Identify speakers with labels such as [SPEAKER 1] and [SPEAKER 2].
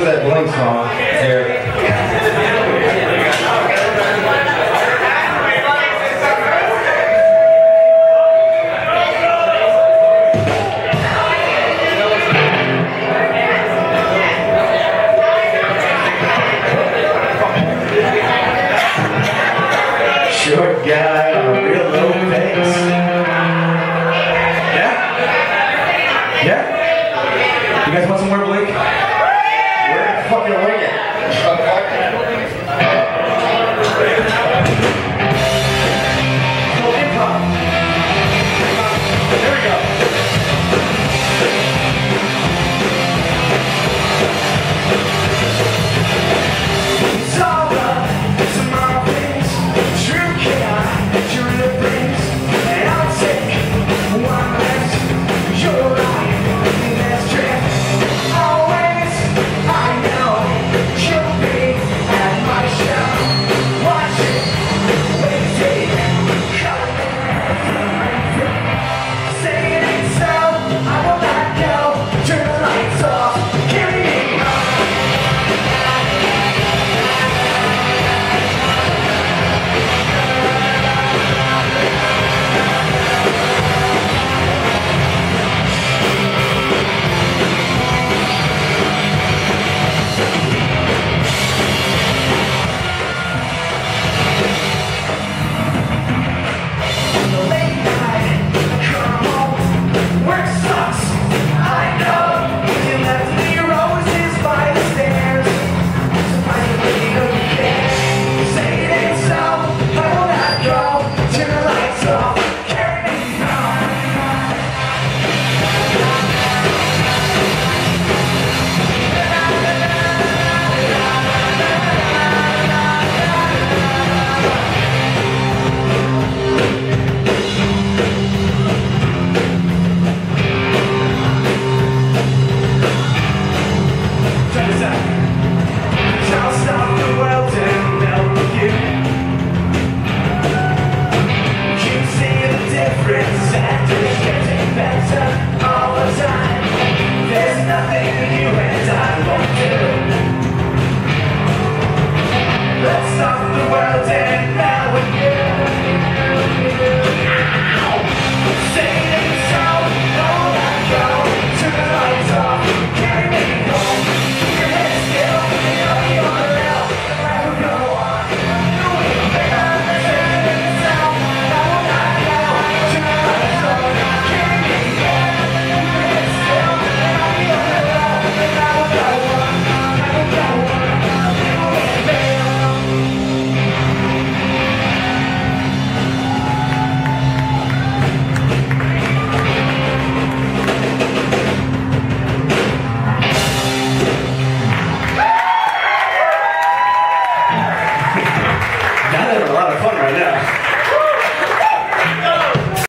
[SPEAKER 1] that Blink song there.
[SPEAKER 2] Short guy on a real low pace. Yeah? Yeah? You guys want some more Blink? I'll be.